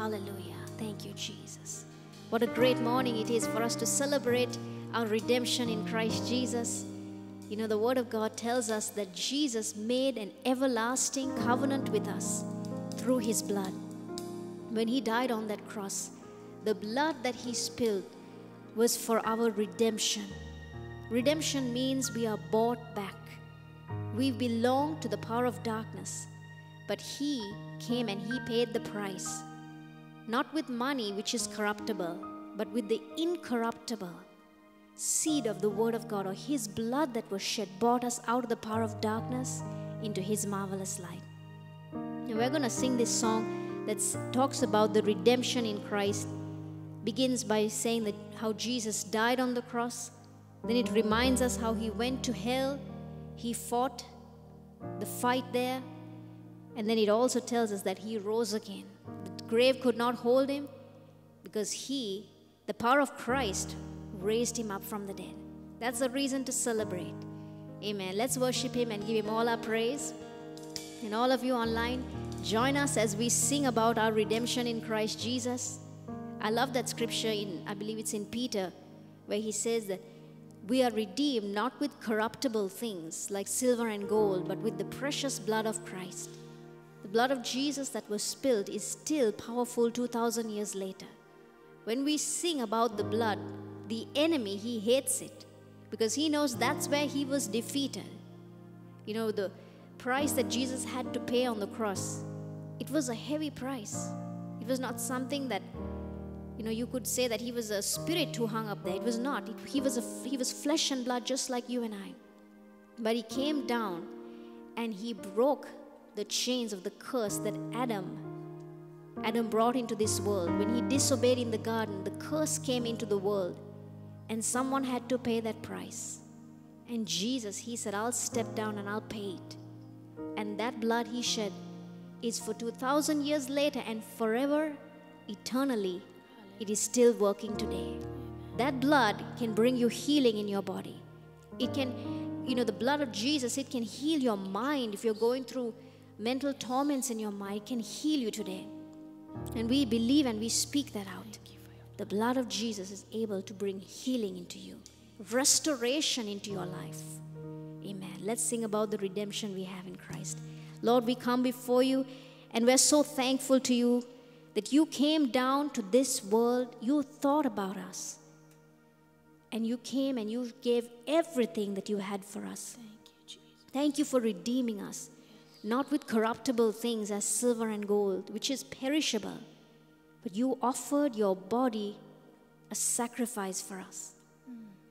Hallelujah. Thank you, Jesus. What a great morning it is for us to celebrate our redemption in Christ Jesus. You know, the Word of God tells us that Jesus made an everlasting covenant with us through His blood. When He died on that cross, the blood that He spilled was for our redemption. Redemption means we are bought back. We belong to the power of darkness, but He came and He paid the price not with money which is corruptible, but with the incorruptible seed of the Word of God or His blood that was shed, brought us out of the power of darkness into His marvelous light. And we're going to sing this song that talks about the redemption in Christ. Begins by saying that how Jesus died on the cross. Then it reminds us how He went to hell, He fought the fight there. And then it also tells us that He rose again grave could not hold him because he, the power of Christ, raised him up from the dead. That's a reason to celebrate. Amen. Let's worship him and give him all our praise. And all of you online, join us as we sing about our redemption in Christ Jesus. I love that scripture in, I believe it's in Peter, where he says that we are redeemed not with corruptible things like silver and gold, but with the precious blood of Christ blood of Jesus that was spilled is still powerful 2,000 years later. When we sing about the blood, the enemy, he hates it because he knows that's where he was defeated. You know, the price that Jesus had to pay on the cross, it was a heavy price. It was not something that, you know, you could say that he was a spirit who hung up there. It was not. It, he, was a, he was flesh and blood just like you and I. But he came down and he broke the chains of the curse that Adam Adam brought into this world. When he disobeyed in the garden, the curse came into the world and someone had to pay that price. And Jesus, he said, I'll step down and I'll pay it. And that blood he shed is for 2000 years later and forever eternally it is still working today. That blood can bring you healing in your body. It can you know the blood of Jesus it can heal your mind if you're going through mental torments in your mind can heal you today. And we believe and we speak that out. The blood of Jesus is able to bring healing into you, restoration into your life. Amen. Let's sing about the redemption we have in Christ. Lord, we come before you and we're so thankful to you that you came down to this world. You thought about us. And you came and you gave everything that you had for us. Thank you, Jesus. Thank you for redeeming us not with corruptible things as silver and gold, which is perishable, but you offered your body a sacrifice for us.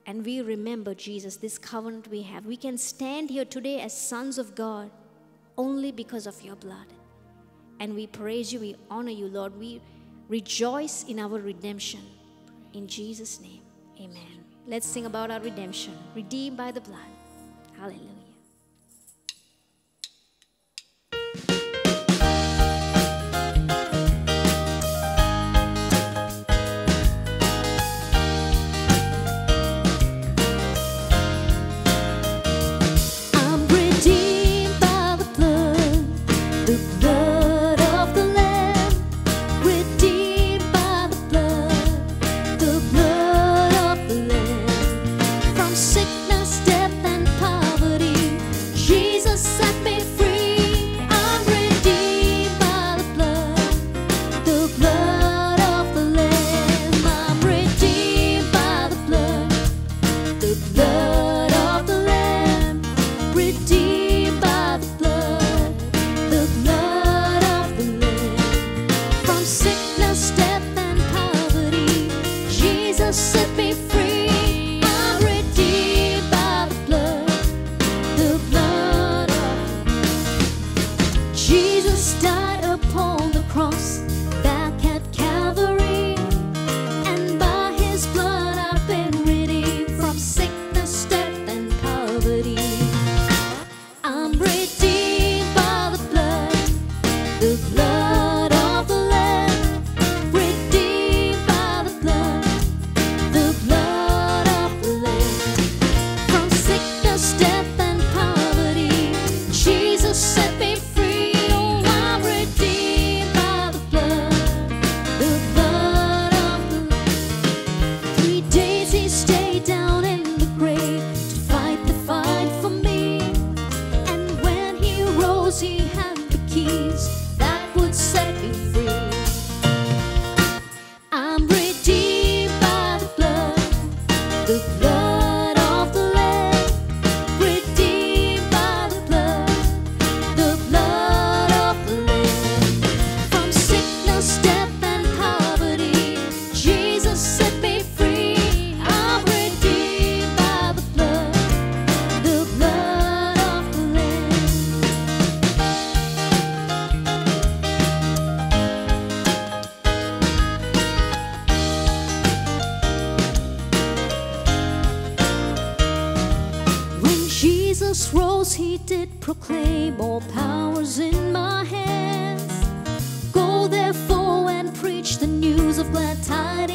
And we remember, Jesus, this covenant we have. We can stand here today as sons of God only because of your blood. And we praise you, we honor you, Lord. We rejoice in our redemption. In Jesus' name, amen. Let's sing about our redemption, redeemed by the blood. Hallelujah.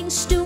Stupid.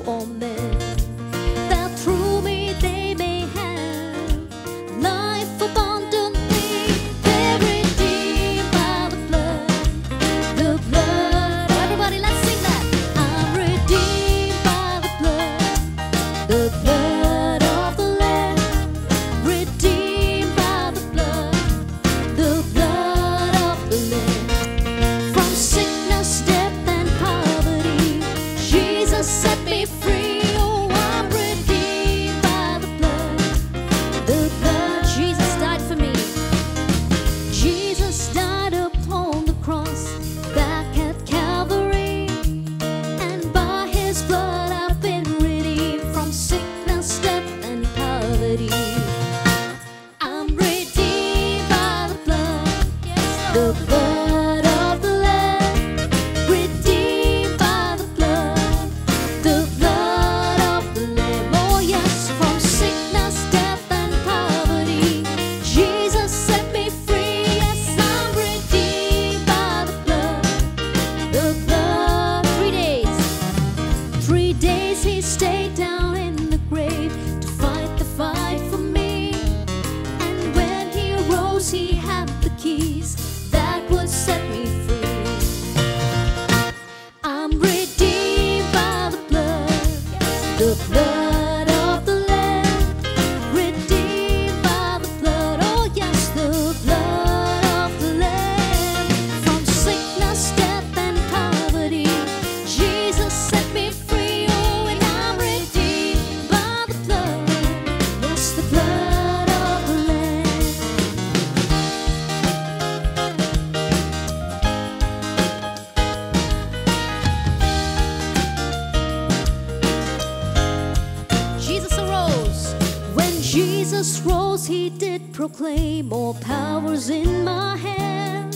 He did proclaim, all powers in my hand.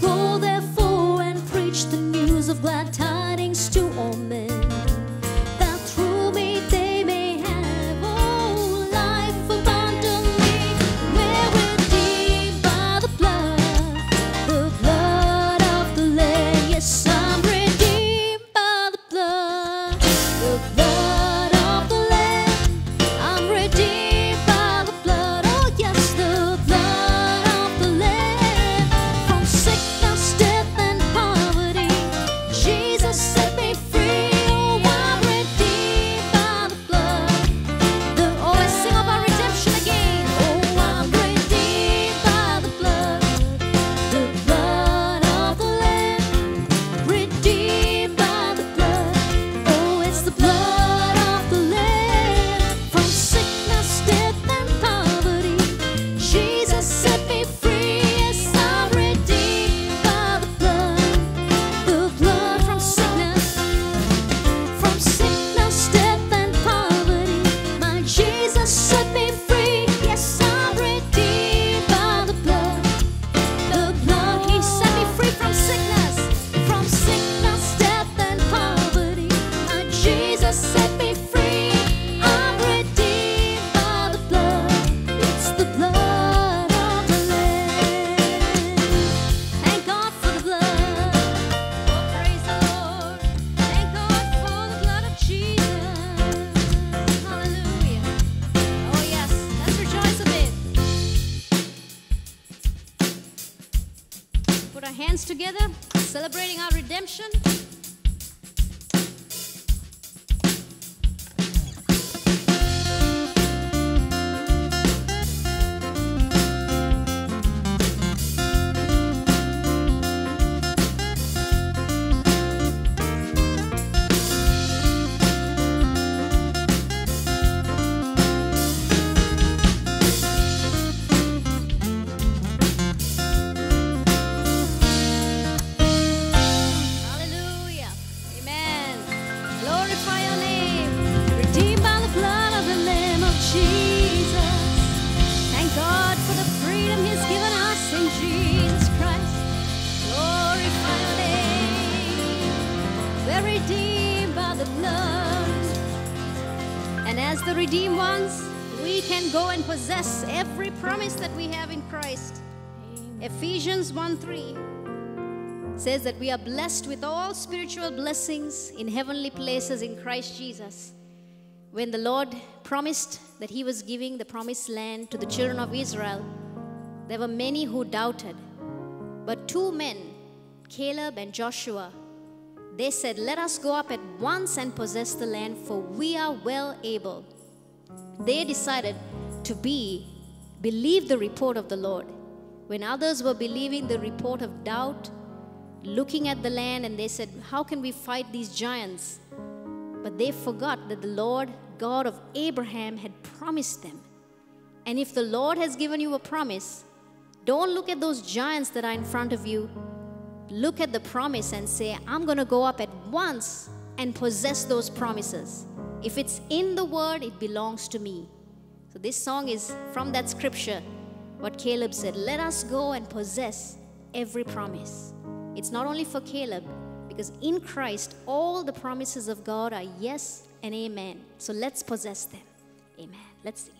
Go therefore and preach the news of glad tidings redemption. 1 3 says that we are blessed with all spiritual blessings in heavenly places in Christ Jesus. When the Lord promised that He was giving the promised land to the children of Israel, there were many who doubted. But two men, Caleb and Joshua, they said, Let us go up at once and possess the land, for we are well able. They decided to be, believe the report of the Lord. When others were believing the report of doubt, looking at the land, and they said, How can we fight these giants? But they forgot that the Lord God of Abraham had promised them. And if the Lord has given you a promise, don't look at those giants that are in front of you. Look at the promise and say, I'm going to go up at once and possess those promises. If it's in the word, it belongs to me. So, this song is from that scripture, what Caleb said let us go and possess every promise. It's not only for Caleb, because in Christ, all the promises of God are yes and amen. So, let's possess them. Amen. Let's sing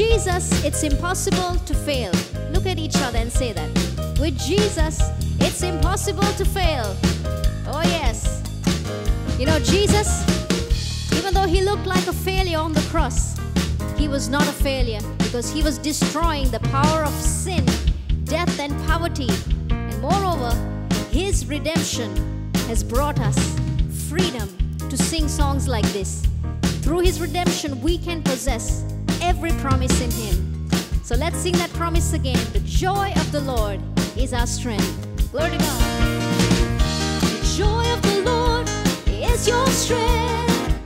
Jesus, it's impossible to fail. Look at each other and say that. With Jesus, it's impossible to fail. Oh, yes. You know, Jesus, even though he looked like a failure on the cross, he was not a failure because he was destroying the power of sin, death, and poverty. And moreover, his redemption has brought us freedom to sing songs like this. Through his redemption, we can possess every promise in Him. So let's sing that promise again. The joy of the Lord is our strength. Glory to God. The joy of the Lord is your strength.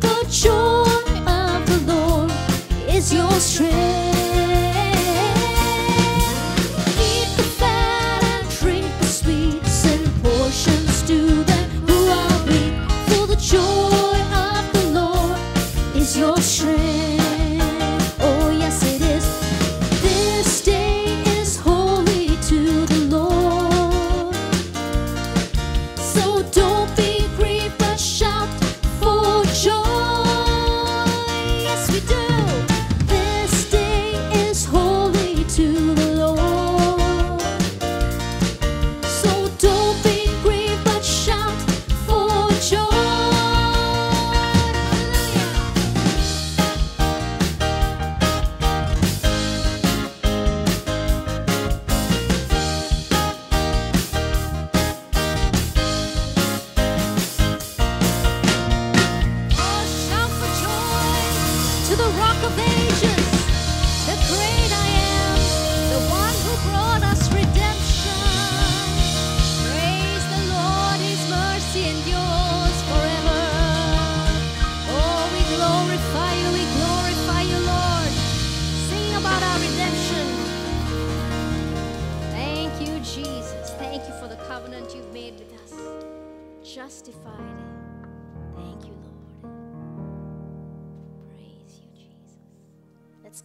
The joy of the Lord is your strength.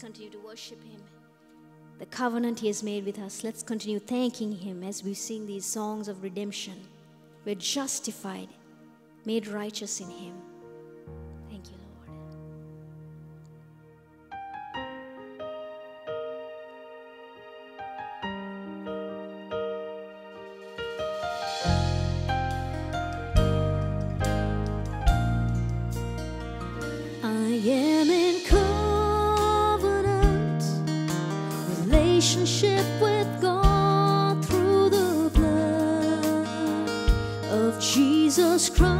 continue to worship Him. The covenant He has made with us, let's continue thanking Him as we sing these songs of redemption. We're justified, made righteous in Him. of Jesus Christ.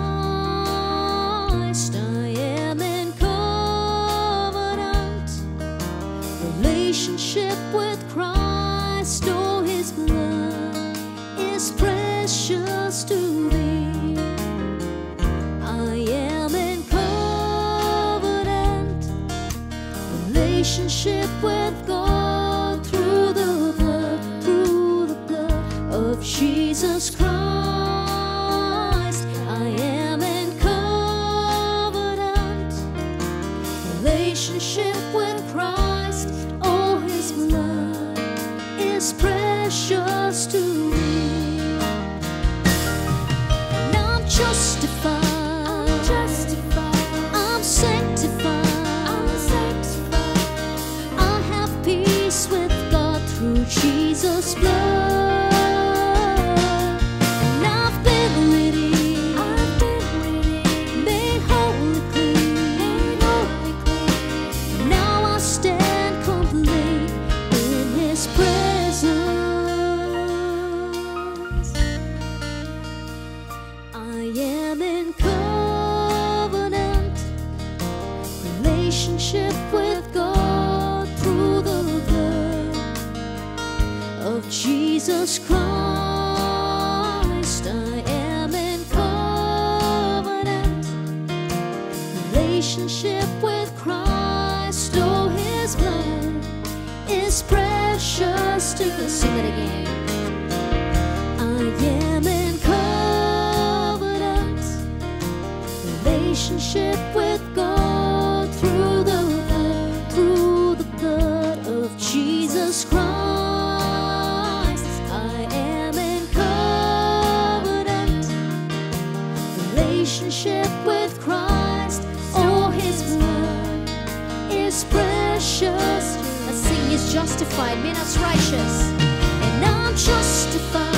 Justified, made us righteous. And I'm justified.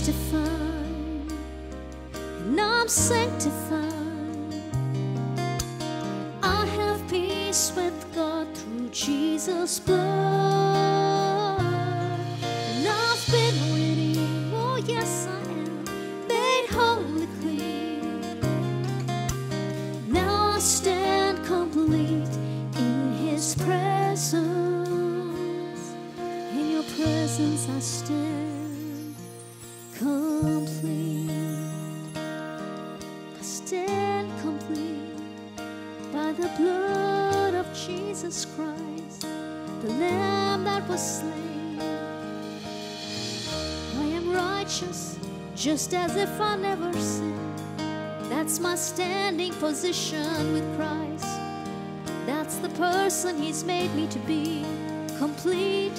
Justified and I'm sanctified. I have peace with God through Jesus' blood. And I've been redeemed. Oh, yes, I am. Made wholly clean. Now I stand complete in His presence. In your presence I stand just as if I never sinned. That's my standing position with Christ. That's the person He's made me to be, complete,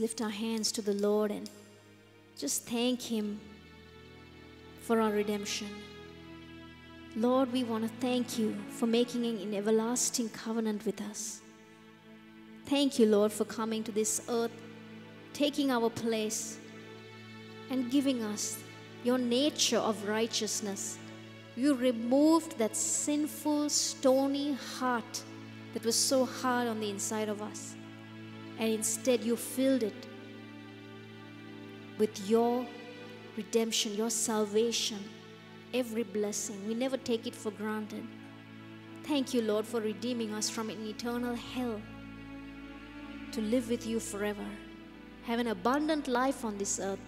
Lift our hands to the Lord and just thank Him for our redemption. Lord, we want to thank you for making an everlasting covenant with us. Thank you, Lord, for coming to this earth, taking our place, and giving us your nature of righteousness. You removed that sinful, stony heart that was so hard on the inside of us, and instead you filled it with your redemption, your salvation, every blessing. We never take it for granted. Thank you, Lord, for redeeming us from an eternal hell to live with you forever, have an abundant life on this earth,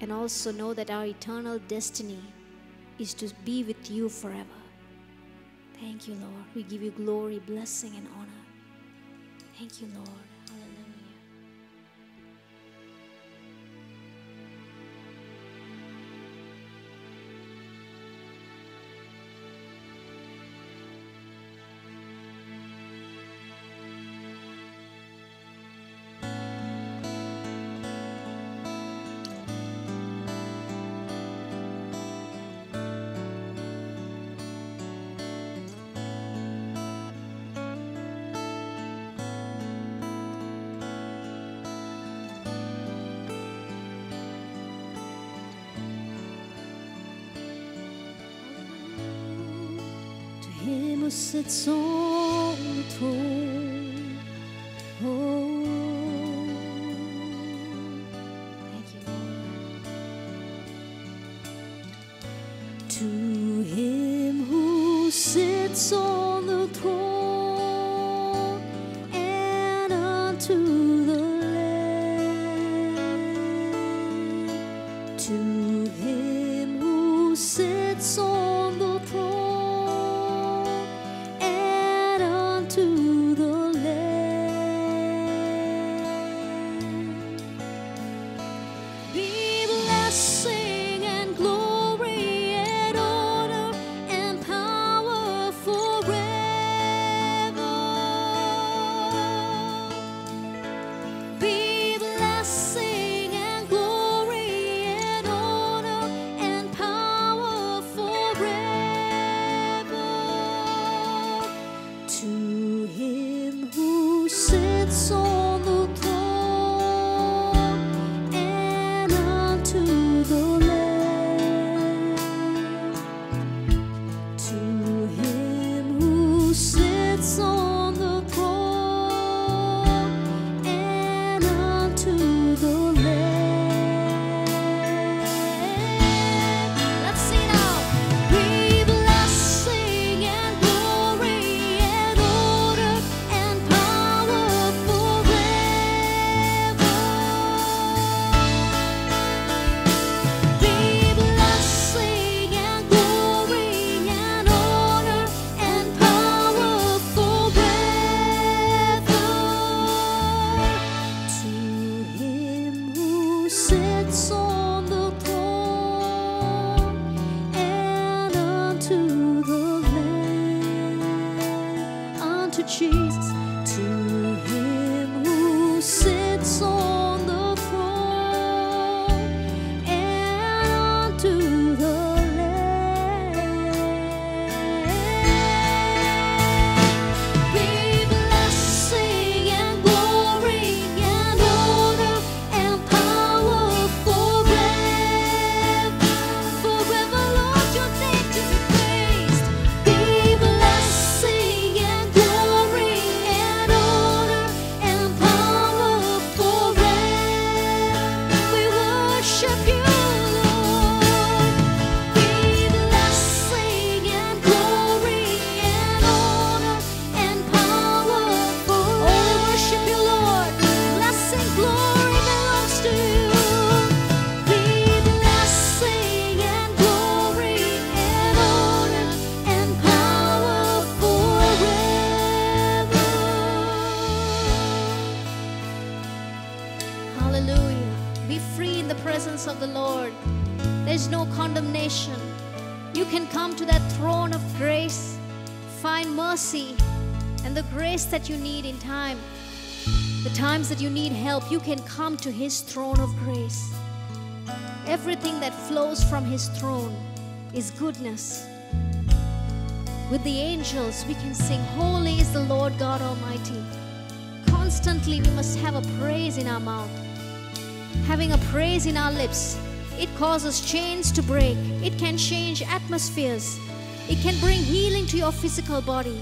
and also know that our eternal destiny is to be with you forever. Thank you, Lord. We give you glory, blessing, and honor. Thank you, Lord. The throne. Oh, thank you. To him who sits on the throne and unto the Lamb. To him who sits on Hallelujah. Be free in the presence of the Lord. There's no condemnation. You can come to that throne of grace, find mercy and the grace that you need in time. The times that you need help, you can come to His throne of grace. Everything that flows from His throne is goodness. With the angels, we can sing, Holy is the Lord God Almighty. Constantly, we must have a praise in our mouth. Having a praise in our lips, it causes chains to break. It can change atmospheres. It can bring healing to your physical body.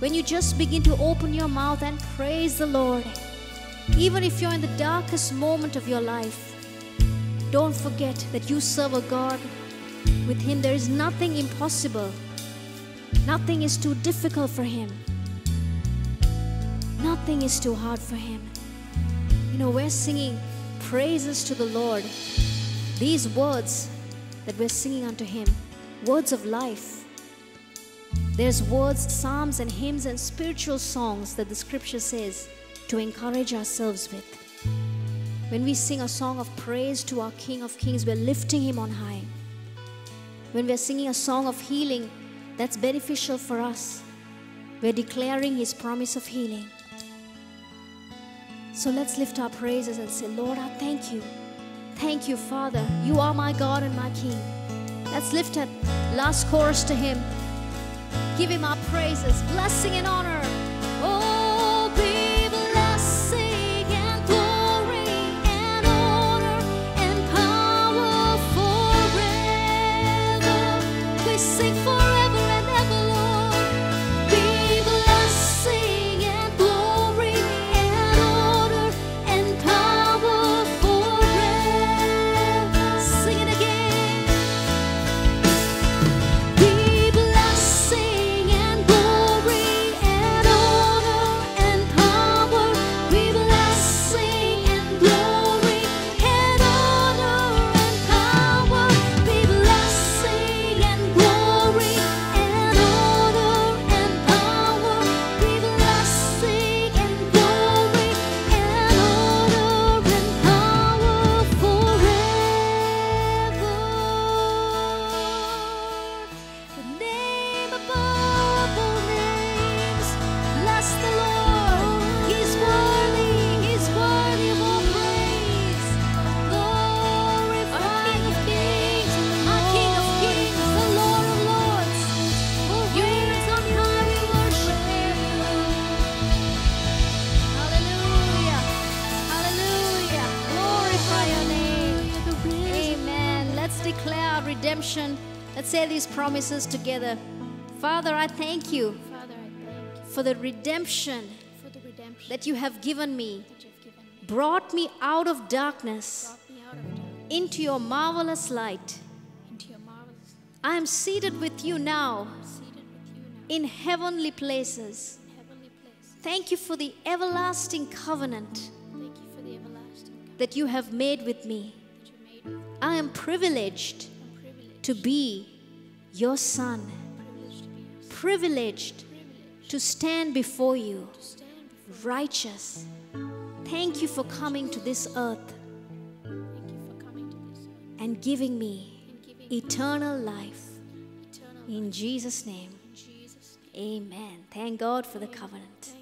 When you just begin to open your mouth and praise the Lord, even if you're in the darkest moment of your life, don't forget that you serve a God. With Him, there is nothing impossible, nothing is too difficult for Him, nothing is too hard for Him. You know, we're singing praises to the Lord. These words that we're singing unto Him, words of life. There's words, psalms, and hymns and spiritual songs that the scripture says to encourage ourselves with. When we sing a song of praise to our King of Kings, we're lifting Him on high. When we're singing a song of healing that's beneficial for us, we're declaring His promise of healing. So let's lift our praises and say, Lord, I thank you. Thank you, Father. You are my God and my King. Let's lift that last chorus to Him. Give Him our praises, blessing and honor. Redemption. Let's say these promises together. Father, I thank you Father, I thank you for the redemption for the redemption that you have given me, given me. brought me out of darkness out of darkness into your marvelous light. into your marvelous I am seated with you now with you now in heavenly places. in heavenly places. Thank you for the everlasting covenant Thank you for the everlasting covenant that you have made with me. made with. I am privileged, to be your son, privileged to stand before you, righteous. Thank you for coming to this earth and giving me eternal life. In Jesus' name, amen. Thank God for the covenant.